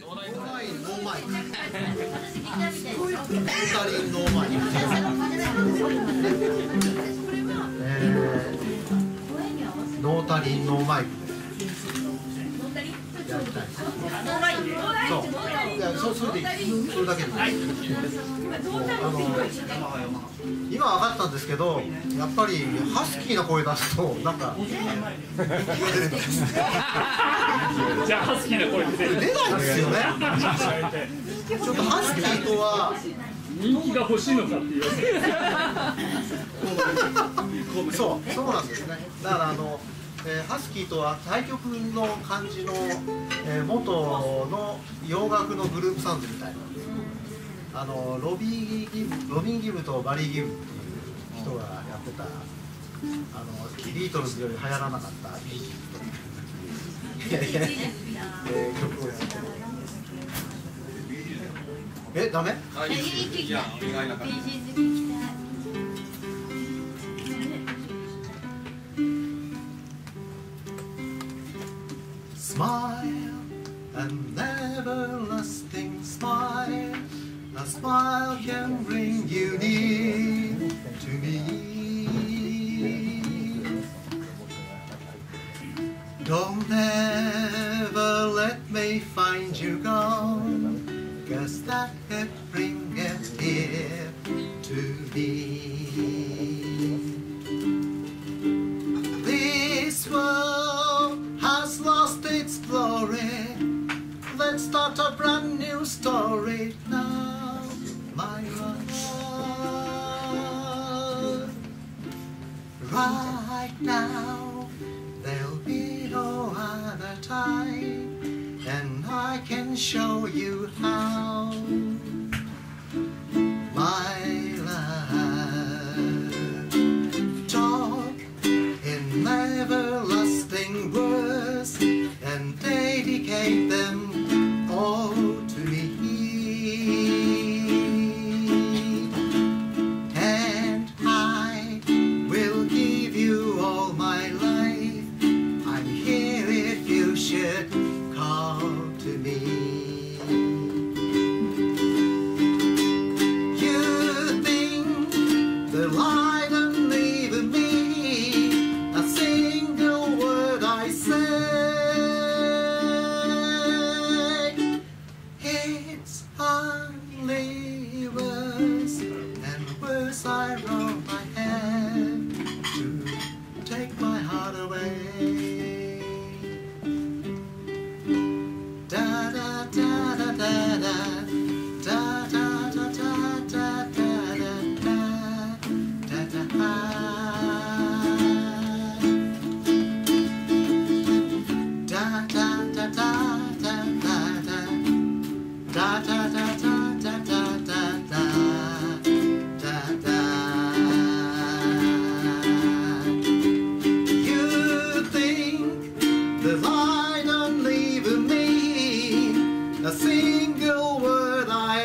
ノーマイノーマイノーマイノータリンノーマイクやりたいそういやそうそれで。いいそれだけでいい今分かったんですけど。やっぱりハスキーな声出すとなんか。じゃあハスキーな声出る出ないですよねちょっとハスキーとは人気が欲しいのかって。いうそうそうなんですね。だからあの、えーハスキーとは対極の感じの、えー元の洋楽のグループサウンドみたいな。あのロビーギブロビン・ギブとバリー・ギブっていう人がやってたあのビートルズより流行らなかったビージーズえダメいや意外な感じ Smile, an everlasting smile. A smile can bring you near to me. Don't ever let me find you gone, cause that could bring it here to me. This world has lost its glory. Let's start a brand new story now, my love. Right now, show you how.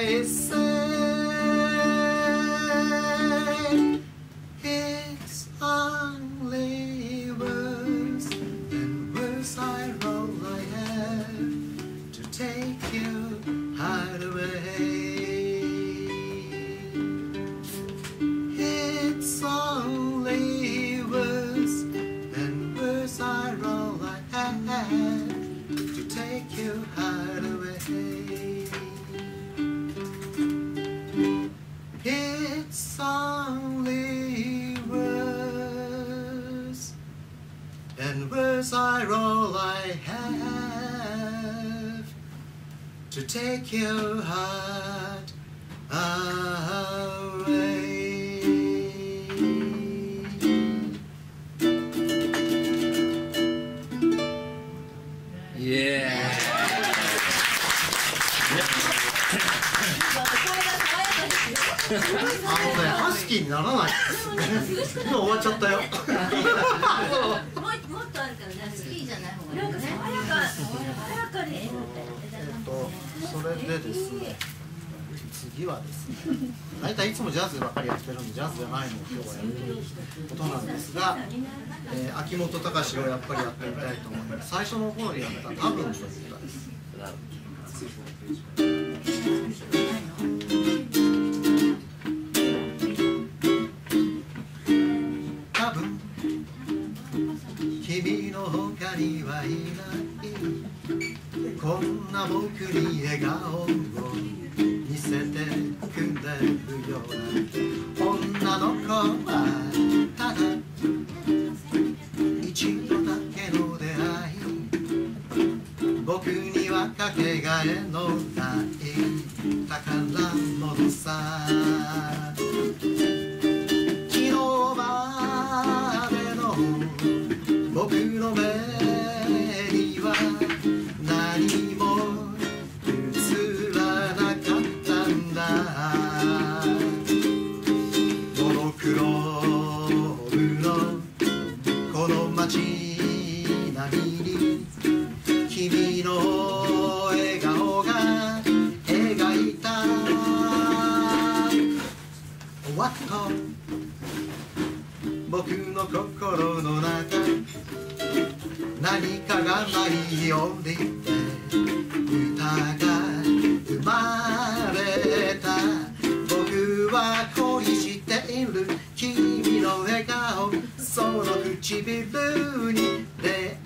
essa Only words and words are all I have to take your heart away. ならないですね。今終わっちゃったよ。もっとあるからね、好きじゃない方がいいね。爽やか、爽やかに。えっと、それでですね。次はですね。大体いつもジャズばっかりやってるんで、ジャズじゃないのを今日はやることなんですが。えー秋元隆をやっぱりやってみたいと思います。最初の方にやった多分という歌です。他にはいないこんな僕に笑顔を見せてくれるような女の子はただ一度だけの出会い。僕にはかけがえのない宝。の唇に出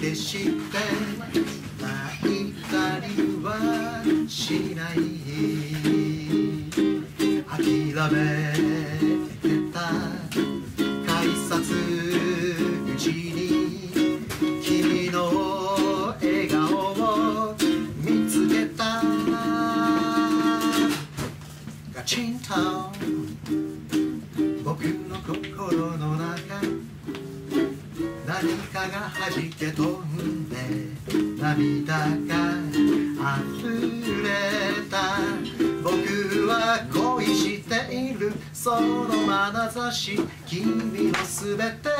決して泣いたりはしない。諦め涙が溢れた。僕は恋している。その眼差し。君の全て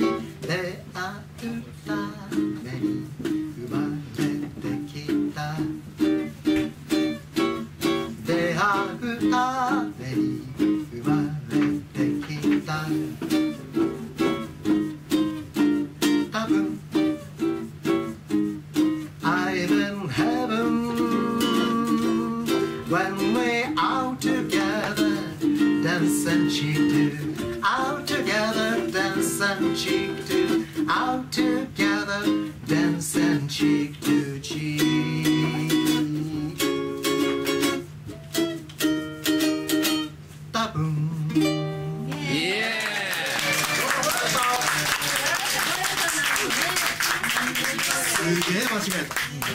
に出会うた。out together dancing cheek to out together dancing cheek to out together dancing cheek to cheek 多分イエすげえ間違えた